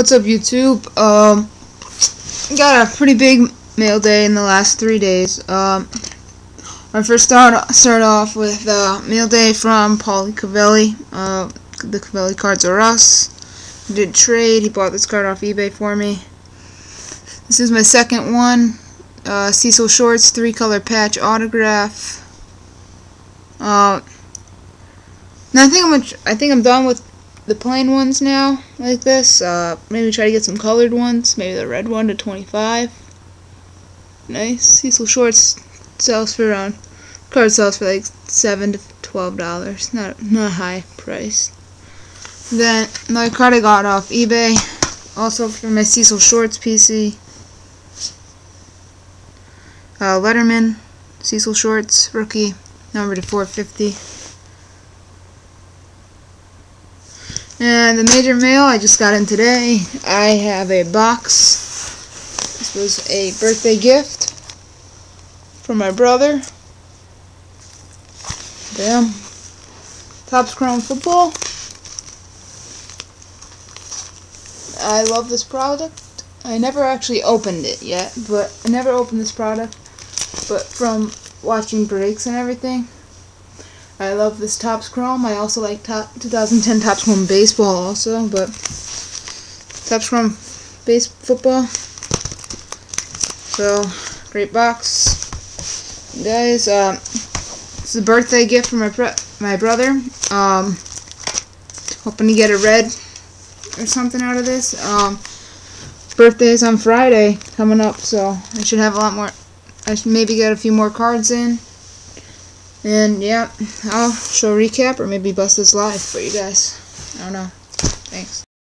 What's up YouTube? Um, got a pretty big mail day in the last three days. Um, I first start start off with uh, mail day from Paulie Cavelli. Uh, the Cavelli cards are us. Did trade. He bought this card off eBay for me. This is my second one. Uh, Cecil Shorts three color patch autograph. Uh, now I think I'm I think I'm done with the plain ones now, like this. Uh, maybe try to get some colored ones. Maybe the red one to 25. Nice. Cecil Shorts sells for around, card sells for like 7 to $12. Not, not a high price. Then, another card I got off eBay. Also for my Cecil Shorts PC. Uh, Letterman, Cecil Shorts, rookie, number to 450. And the major mail I just got in today. I have a box. This was a birthday gift from my brother. Bam. Topps Chrome Football. I love this product. I never actually opened it yet, but I never opened this product. But from watching breaks and everything, I love this Topps Chrome. I also like Topps 2010 Topps Chrome Baseball also, but Topps Chrome Base Football. So, great box. Guys, um, it's a birthday gift from my my brother. Um, hoping to get a red or something out of this. Um, birthday's on Friday coming up, so I should have a lot more. I should maybe get a few more cards in. And yeah, I'll show a recap or maybe bust this live for you guys. I don't know. Thanks.